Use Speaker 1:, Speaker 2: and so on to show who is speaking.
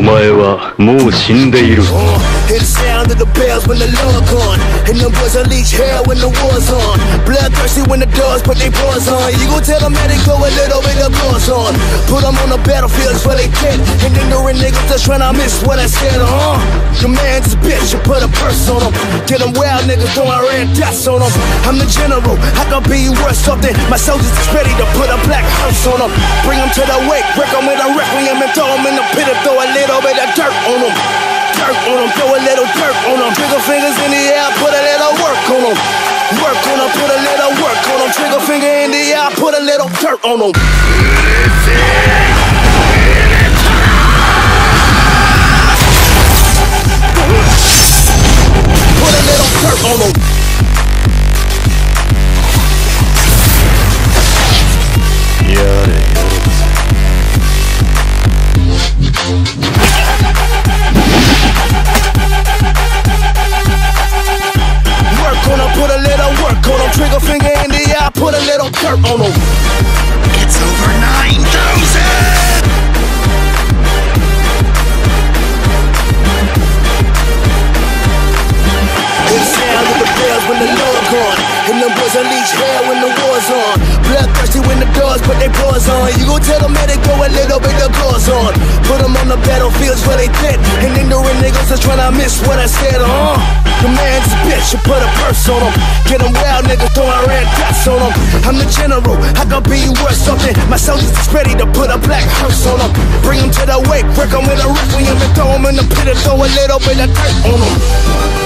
Speaker 1: お前はもう死んでいる
Speaker 2: Hear the sound of the bells when the Lord gone. And the boys unleash hell when the war's on. Bloodthirsty when the dogs put their paws on. You gon' tell them that they go a little bit of clothes on. Put them on the battlefields where they dead. And ignorant niggas just tryna miss what I said, huh? Command this bitch, you put a purse on them. Get them wild niggas throwing red dots on them. I'm the general, I could be worth something. My soldiers is ready to put a black house on them. Bring them to the wake, break them with a requiem and throw them in the pit and throw a little bit of dirt on them dirt on them, throw a little dirt on them. Trigger fingers in the air, put a little work on them. Work on them, put a little work on them. Trigger finger in the air, put a little dirt on them. Put a little dirt on them.
Speaker 1: やれ
Speaker 2: dirt on them.
Speaker 3: It's over 9,000!
Speaker 2: Them boys unleash hell when the war's on. Bloodthirsty when the dogs put their paws on. You gon' tell them that they go a little bit of claws on. Put them on the battlefields where they dead. And ignorant niggas just tryna miss what I said, huh? Command this bitch, you put a purse on them. Get them wild niggas throwing red dots on them. I'm the general, I could be worth something. My soldiers is ready to put a black hearse on them. Bring them to the wake, break them with a requiem and throw them in the pit and throw a little bit of dirt on them.